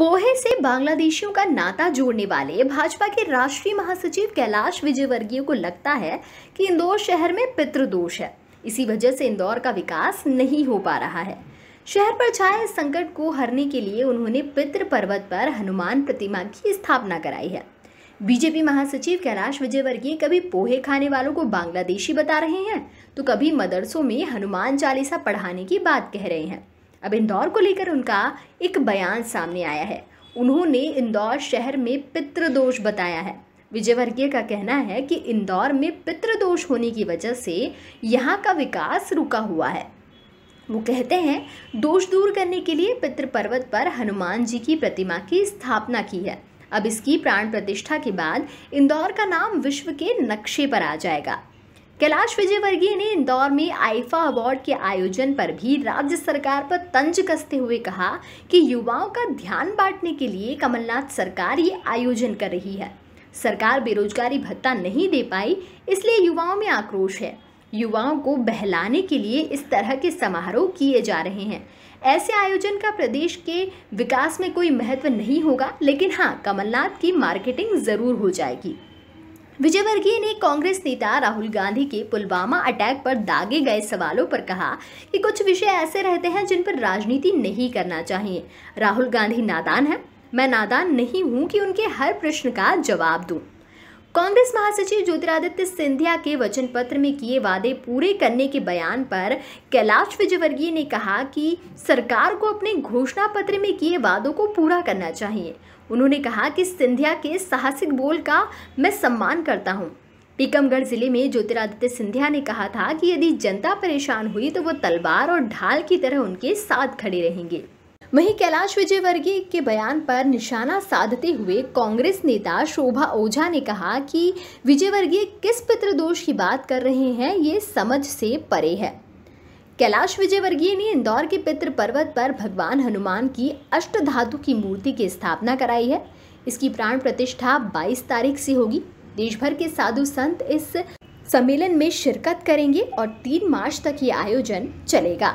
पोहे से बांग्लादेशियों का नाता जोड़ने वाले भाजपा के राष्ट्रीय महासचिव कैलाश विजयवर्गीय को लगता है कि इंदौर शहर में पितृदोष है। इसी वजह से इंदौर का विकास नहीं हो पा रहा है। शहर पर छाए संकट को हरने के लिए उन्होंने पितृ पर्वत पर हनुमान प्रतिमा की स्थापना कराई है। बीजेपी महासचिव कैलाश विजयवर्गीय कभी पोहे खाने वालों को बांग्लादेशी बता रहे हैं तो कभी मदरसों में हनुमान चालीसा पढ़ाने की बात कह रहे हैं। अब इंदौर को लेकर उनका एक बयान सामने आया है। उन्होंने इंदौर शहर में पितृदोष बताया है। विजयवर्गीय का कहना है कि इंदौर में पितृदोष होने की वजह से यहाँ का विकास रुका हुआ है। वो कहते हैं, दोष दूर करने के लिए पितृ पर्वत पर हनुमान जी की प्रतिमा की स्थापना की है। अब इसकी प्राण प्रतिष्ठा के बाद इंदौर का नाम विश्व के नक्शे पर आ जाएगा। कैलाश विजयवर्गीय ने इंदौर में आईफा अवार्ड के आयोजन पर भी राज्य सरकार पर तंज कसते हुए कहा कि युवाओं का ध्यान बांटने के लिए कमलनाथ सरकार ये आयोजन कर रही है। सरकार बेरोजगारी भत्ता नहीं दे पाई, इसलिए युवाओं में आक्रोश है। युवाओं को बहलाने के लिए इस तरह के समारोह किए जा रहे हैं। ऐसे आयोजन का प्रदेश के विकास में कोई महत्व नहीं होगा, लेकिन हाँ कमलनाथ की मार्केटिंग ज़रूर हो जाएगी। विजयवर्गीय ने कांग्रेस नेता राहुल गांधी के पुलवामा अटैक पर दागे गए सवालों पर कहा कि कुछ विषय ऐसे रहते हैं जिन पर राजनीति नहीं करना चाहिए। राहुल गांधी नादान है। मैं नादान नहीं हूँ कि उनके हर प्रश्न का जवाब दूँ। कांग्रेस महासचिव ज्योतिरादित्य सिंधिया के वचन पत्र में किए वादे पूरे करने के बयान पर कैलाश विजयवर्गीय ने कहा कि सरकार को अपने घोषणा पत्र में किए वादों को पूरा करना चाहिए। उन्होंने कहा कि सिंधिया के साहसिक बोल का मैं सम्मान करता हूँ। टीकमगढ़ ज़िले में ज्योतिरादित्य सिंधिया ने कहा था कि यदि जनता परेशान हुई तो वो तलवार और ढाल की तरह उनके साथ खड़े रहेंगे। वहीं कैलाश विजयवर्गीय के बयान पर निशाना साधते हुए कांग्रेस नेता शोभा ओझा ने कहा कि विजयवर्गीय किस पितृदोष की बात कर रहे हैं, ये समझ से परे है। कैलाश विजयवर्गीय ने इंदौर के पितृ पर्वत पर भगवान हनुमान की अष्ट धातु की मूर्ति की स्थापना कराई है। इसकी प्राण प्रतिष्ठा 22 तारीख से होगी। देश भर के साधु संत इस सम्मेलन में शिरकत करेंगे और 3 मार्च तक ये आयोजन चलेगा।